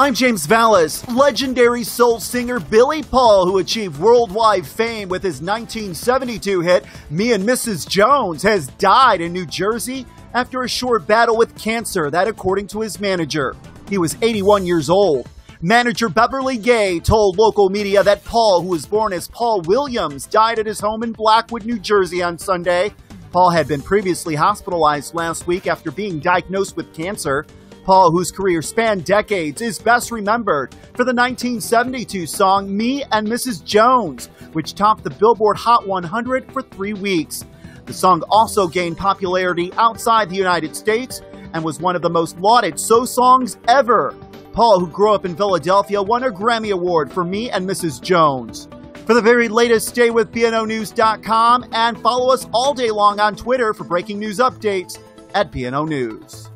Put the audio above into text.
I'm James Valles. Legendary soul singer Billy Paul, who achieved worldwide fame with his 1972 hit Me and Mrs. Jones, has died in New Jersey after a short battle with cancer, that according to his manager. He was 81 years old. Manager Beverly Gay told local media that Paul, who was born as Paul Williams, died at his home in Blackwood, New Jersey on Sunday. Paul had been previously hospitalized last week after being diagnosed with cancer. Paul, whose career spanned decades, is best remembered for the 1972 song Me and Mrs. Jones, which topped the Billboard Hot 100 for three weeks. The song also gained popularity outside the United States and was one of the most lauded So songs ever. Paul, who grew up in Philadelphia, won a Grammy Award for Me and Mrs. Jones. For the very latest, stay with BNOnews.com and follow us all day long on Twitter for breaking news updates at BNO News.